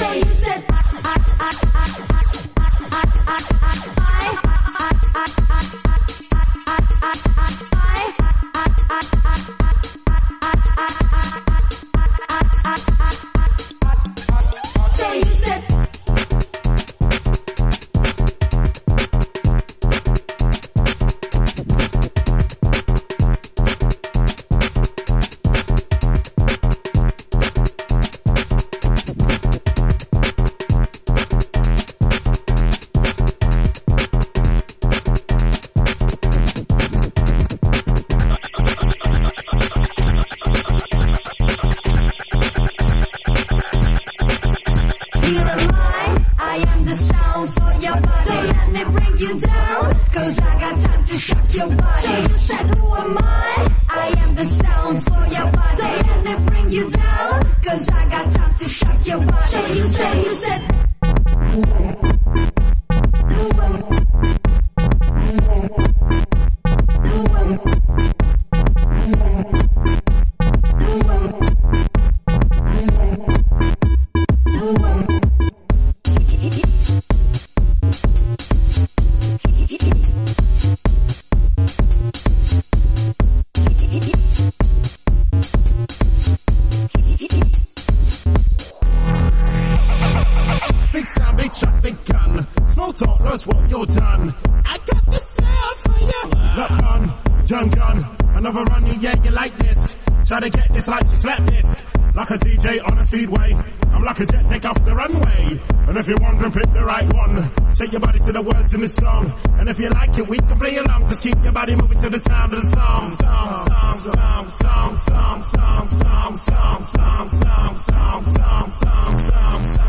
say I am the sound for your body. Don't let me bring you down, I got time to shock your body. So you said, who am I? I am the sound for your body. Don't let me bring you down, I got time to shock your body. So you said, you said, Big gun, Small talk, that's what you're done. I got the sound for you. Look on, young gun, another run, yeah, you like this. Try to get this like slap disc. Like a DJ on a speedway, I'm like a jet take off the runway. And if you're wondering, pick the right one. Shake your body to the words in this song. And if you like it, we can play along. Just keep your body moving to the sound of the song. Song, song, song, song, song, song, song, song, song, song, song, song, song, song, song.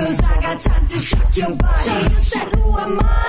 Cause I got time to shock your body. So you said, who am I?